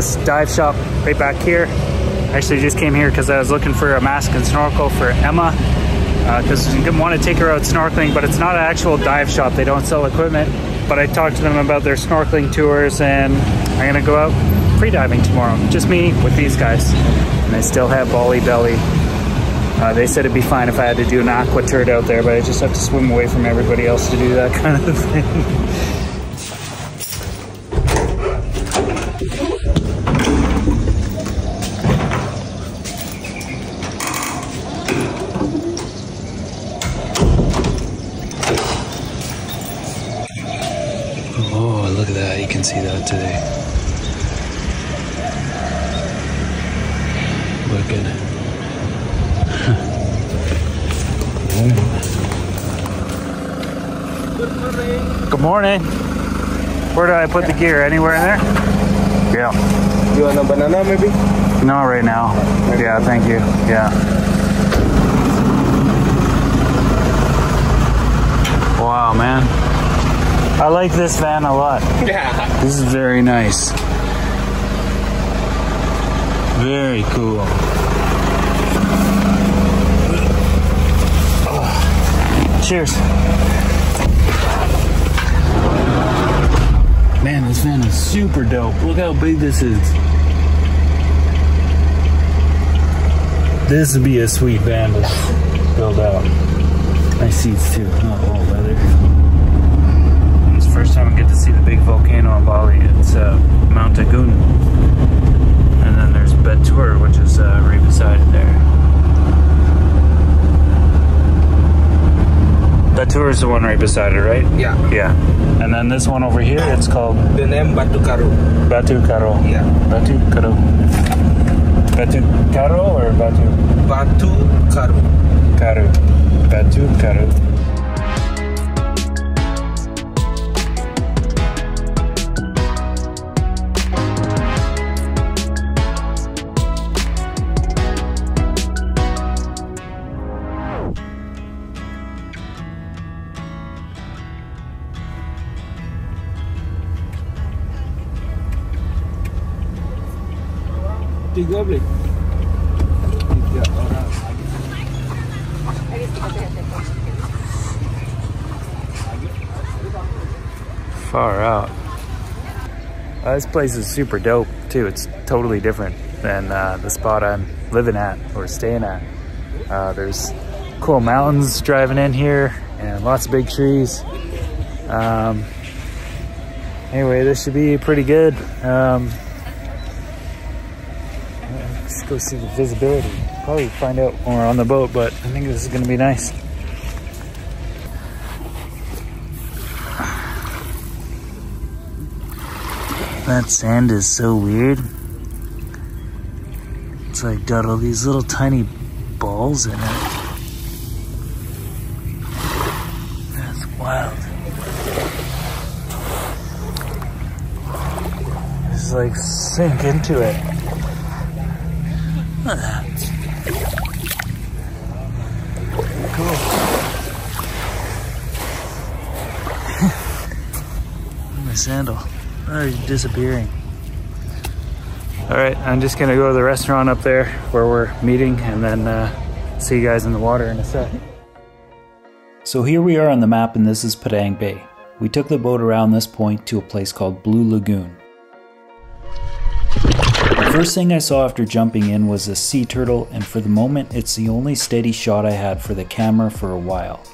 this dive shop right back here. Actually just came here because I was looking for a mask and snorkel for Emma because uh, didn't want to take her out snorkeling, but it's not an actual dive shop. They don't sell equipment. But I talked to them about their snorkeling tours and I'm gonna go out freediving tomorrow. Just me with these guys. And I still have Bali belly. Uh, they said it'd be fine if I had to do an aqua turd out there, but I just have to swim away from everybody else to do that kind of thing. Can see that today. Wicked. Good morning. Where do I put the gear? Anywhere in there? Yeah. You want a banana maybe? No, right now. Yeah, thank you. Yeah. Wow, man. I like this van a lot. Yeah. This is very nice. Very cool. Cheers. Man, this van is super dope. Look how big this is. This would be a sweet van to build out. Nice seats too, not all leather first time I get to see the big volcano in Bali. It's uh, Mount Agung. And then there's Batur, which is uh, right beside it there. Batur is the one right beside it, right? Yeah. Yeah. And then this one over here, it's called... The name Batu Karo. Batu Karo. Yeah. Batu Karo. Batu Karo or Batu? Batu Karo. Karo. Batu Karo. Orang Far out. Uh, this place is super dope too. It's totally different than uh, the spot I'm living at or staying at. Uh, there's cool mountains driving in here and lots of big trees. Um, anyway, this should be pretty good. Um, go see the visibility. Probably find out when we're on the boat, but I think this is gonna be nice. That sand is so weird. It's like got all these little tiny balls in it. That's wild. Just like sink into it. Look at that. Cool. My sandal. Oh, disappearing. All right, I'm just gonna go to the restaurant up there where we're meeting and then uh, see you guys in the water in a sec. So here we are on the map and this is Padang Bay. We took the boat around this point to a place called Blue Lagoon. The first thing I saw after jumping in was a sea turtle and for the moment it's the only steady shot I had for the camera for a while.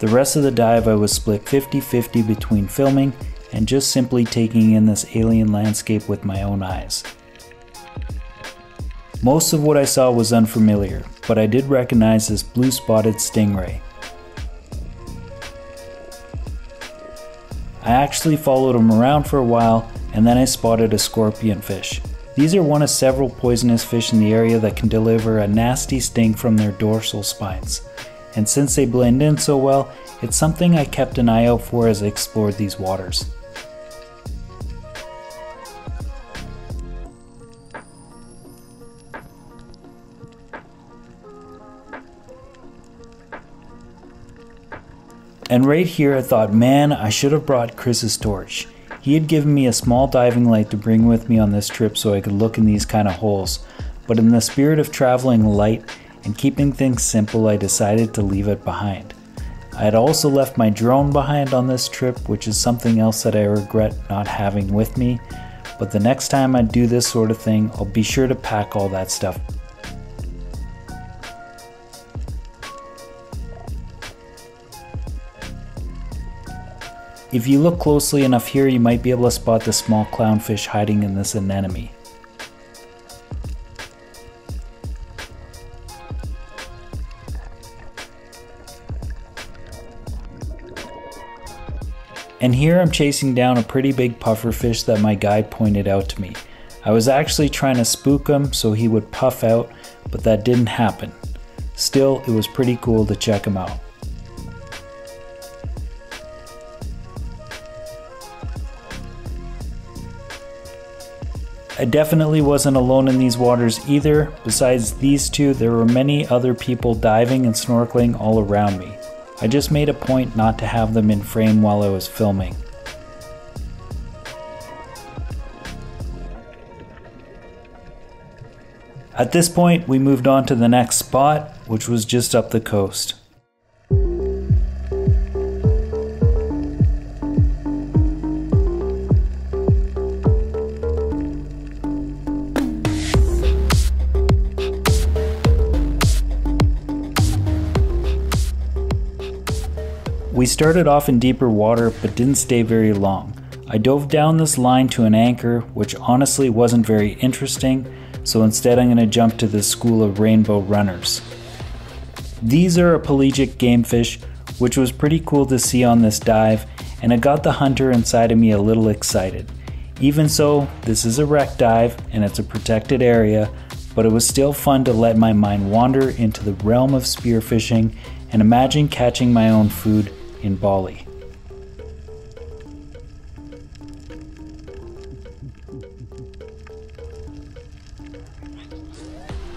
The rest of the dive I was split 50-50 between filming and just simply taking in this alien landscape with my own eyes. Most of what I saw was unfamiliar, but I did recognize this blue spotted stingray. I actually followed him around for a while and then I spotted a scorpion fish. These are one of several poisonous fish in the area that can deliver a nasty sting from their dorsal spines. And since they blend in so well, it's something I kept an eye out for as I explored these waters. And right here I thought, man, I should have brought Chris's torch. He had given me a small diving light to bring with me on this trip so I could look in these kind of holes, but in the spirit of traveling light and keeping things simple, I decided to leave it behind. I had also left my drone behind on this trip, which is something else that I regret not having with me, but the next time I do this sort of thing, I'll be sure to pack all that stuff. If you look closely enough here, you might be able to spot the small clownfish hiding in this anemone. And here I'm chasing down a pretty big pufferfish that my guide pointed out to me. I was actually trying to spook him so he would puff out, but that didn't happen. Still, it was pretty cool to check him out. I definitely wasn't alone in these waters either. Besides these two, there were many other people diving and snorkeling all around me. I just made a point not to have them in frame while I was filming. At this point, we moved on to the next spot, which was just up the coast. Started off in deeper water but didn't stay very long. I dove down this line to an anchor, which honestly wasn't very interesting, so instead I'm going to jump to the school of rainbow runners. These are a pelagic gamefish, which was pretty cool to see on this dive, and it got the hunter inside of me a little excited. Even so, this is a wreck dive and it's a protected area, but it was still fun to let my mind wander into the realm of spearfishing and imagine catching my own food in Bali.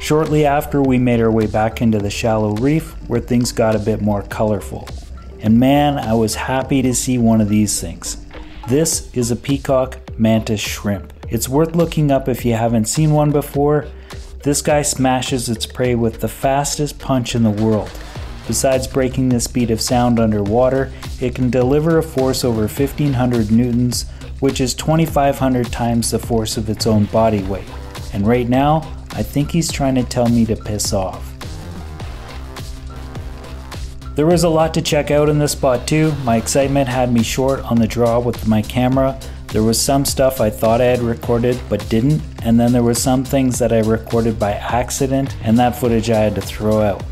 Shortly after, we made our way back into the shallow reef where things got a bit more colorful. And man, I was happy to see one of these things. This is a peacock mantis shrimp. It's worth looking up if you haven't seen one before. This guy smashes its prey with the fastest punch in the world. Besides breaking the speed of sound underwater, it can deliver a force over 1500 newtons, which is 2500 times the force of its own body weight. And right now, I think he's trying to tell me to piss off. There was a lot to check out in this spot too. My excitement had me short on the draw with my camera. There was some stuff I thought I had recorded but didn't, and then there were some things that I recorded by accident, and that footage I had to throw out.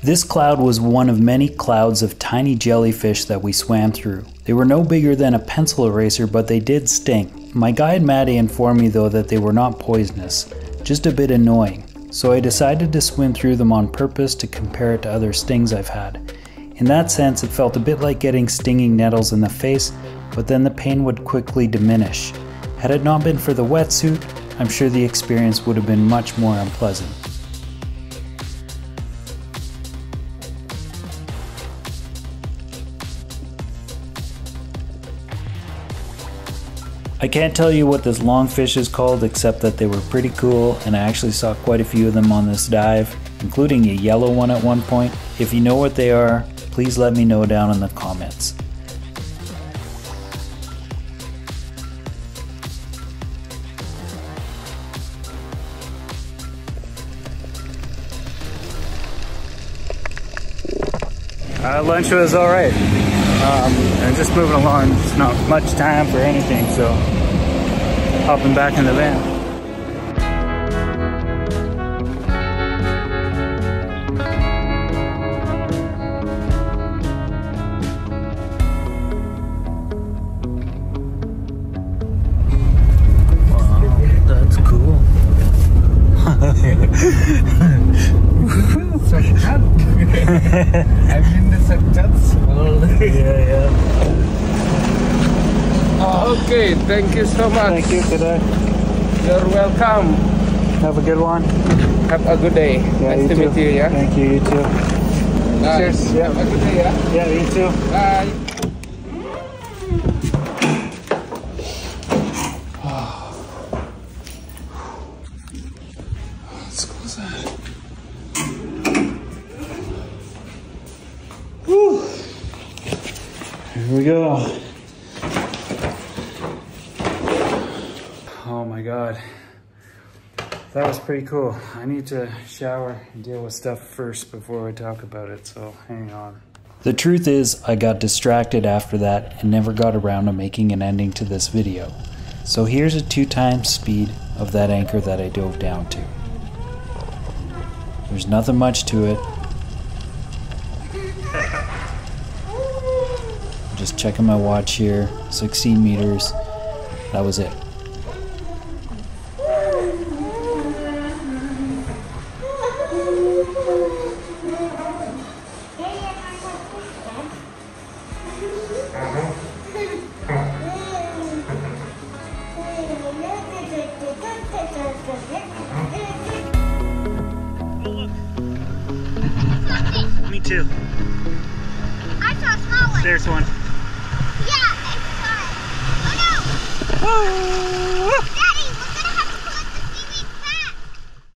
This cloud was one of many clouds of tiny jellyfish that we swam through. They were no bigger than a pencil eraser, but they did sting. My guide Maddie informed me though that they were not poisonous, just a bit annoying, so I decided to swim through them on purpose to compare it to other stings I've had. In that sense, it felt a bit like getting stinging nettles in the face, but then the pain would quickly diminish. Had it not been for the wetsuit, I'm sure the experience would have been much more unpleasant. I can't tell you what this longfish is called except that they were pretty cool and I actually saw quite a few of them on this dive, including a yellow one at one point. If you know what they are, please let me know down in the comments. Uh, lunch was alright. Um, and just moving along, it's not much time for anything, so hopping back in the van. That's cool. I've been to Sanchez. yeah, yeah. Okay, thank you so much. Thank you today. You're welcome. Have a good one. Have a good day. nice to meet you. Yeah. Thank you. You too. Bye. Cheers. Yeah. Have a good day. Yeah. Yeah, you too. Bye. Let's close that. Whew. Here we go. My god. That was pretty cool. I need to shower and deal with stuff first before I talk about it, so hang on. The truth is, I got distracted after that and never got around to making an ending to this video. So here's a two times speed of that anchor that I dove down to. There's nothing much to it. Just checking my watch here, 16 meters. That was it. Too. I saw a small one. There's one.